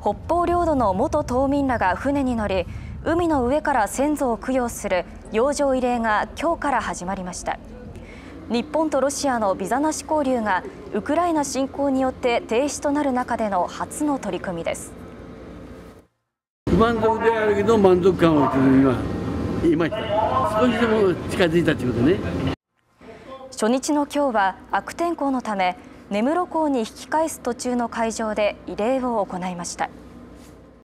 北方領土の元島民らが船に乗り海の上から先祖を供養する洋上慰霊が今日から始まりました。日本とロシアのビザなし交流がウクライナ侵攻によって停止となる中での初の取り組みです。不満足であるけど満足感を今言いました少しでも近づいたということね。初日の今日は悪天候のため根室港に引き返す途中の会場で慰霊を行いました。